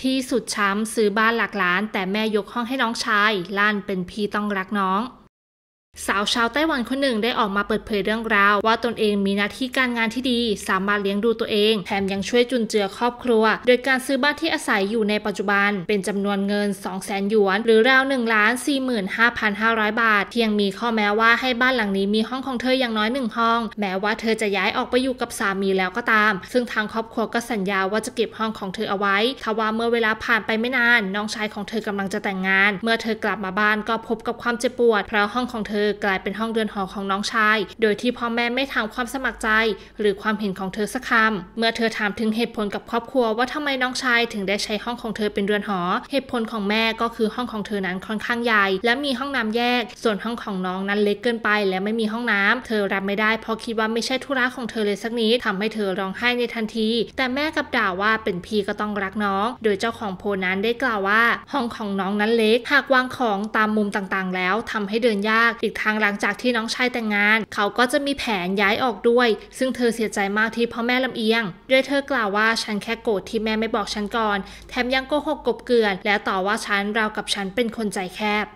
พี่สุดช้ำซื้อบ้านหลักล้าน แต่แม่ยกห้องให้น้องชาย ลั่นเป็นพี่ต้องรักน้อง สาวชาวไต้หวันคนหนึ่งได้ออกมาเปิดเผยเรื่องราว ว่าตนเองมีหน้าที่การงานที่ดี สามารถเลี้ยงดูตัวเอง แถมยังช่วยจุนเจือครอบครัว โดยการซื้อบ้านที่อาศัยอยู่ในปัจจุบัน เป็นจำนวนเงิน 2 0 0แสนหยวน หรือราว1ล้าน45,500 บาท เพียงมีข้อแม้ว่าให้บ้านหลังนี้มีห้องของเธออย่างน้อยหนึ่งห้อง แม้ว่าเธอจะย้ายออกไปอยู่กับสามีแล้วก็ตาม ซึ่งทางครอบครัวก็สัญญาว่าจะเก็บห้องของเธอเอาไว้ทว่าเมื่อเวลาผ่านไปไม่นาน น้องชายของเธอกำลังจะแต่งงาน เมื่อเธอกลับมาบ้านก็พบกับความเจ็บปวดเพราะห้องของเธอกลายเป็นห้องเรือนหอของน้องชาย โดยที่พ่อแม่ไม่ถามความสมัครใจ หรือความเห็นของเธอสักคำเมื่อเธอถามถึงเหตุผลกับครอบครัวว่าทำไมน้องชายถึงได้ใช้ห้องของเธอเป็นเรือนหอ เหตุผลของแม่ก็คือห้องของเธอนั้นค่อนข้างใหญ่ และมีห้องน้ำแยก ส่วนห้องของน้องนั้นเล็กเกินไป และไม่มีห้องน้ำเธอรับไม่ได้เพราะคิดว่าไม่ใช่ธุระของเธอเลยสักนิดทำให้เธอร้องไห้ในทันที แต่แม่กับด่าว่าเป็นพี่ก็ต้องรักน้อง โดยเจ้าของโพนั้นได้กล่าวว่า ห้องของน้องนั้นเล็ก หากวางของตามมุมต่างๆ แล้วทำให้เดินยากอีกทางหลังจากที่น้องชายแต่งงาน เขาก็จะมีแผนย้ายออกด้วย ซึ่งเธอเสียใจมากที่พ่อแม่ลำเอียง โดยเธอกล่าวว่าฉันแค่โกรธที่แม่ไม่บอกฉันก่อน แถมยังโกหกกบเกลื่อน และต่อว่าฉันราวกับฉันเป็นคนใจแคบ